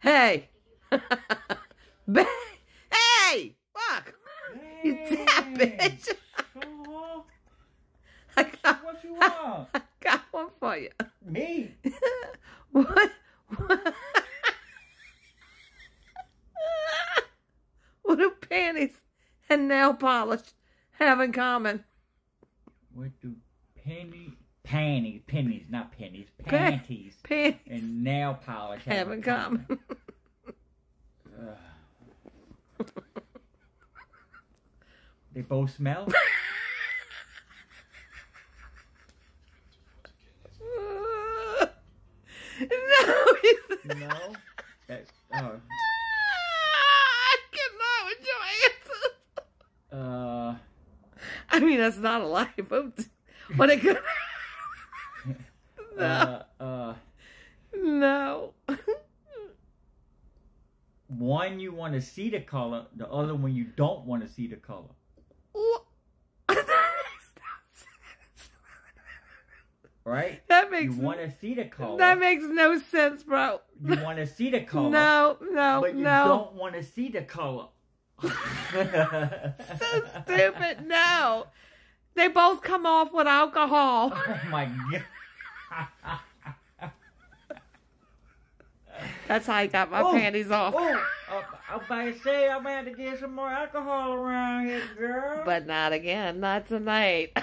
hey. Ba- hey! Fuck! You tap bitch! I got, What you want? I got one for you. Me? What? What, what do panties and nail polish have in common? What do penny panties, pennies, not pennies, Pa- panties Panties and nail polish have in common. Ugh. they both smell. no, no. That, oh, I cannot enjoy it. uh, I mean, that's not a lie, but what it could. no, uh, uh, no. one you want to see the color, the other one you don't want to see the color. Right? that makes You want to see the color. that makes no sense, bro. you want to see the color. No, no, but you no. don't want to see the color. So stupid. No, they both come off with alcohol. Oh my god. That's how I got my Oh, panties off. Oh, uh, I'm about to say I'm about to get some more alcohol around here, girl. But not again. Not tonight.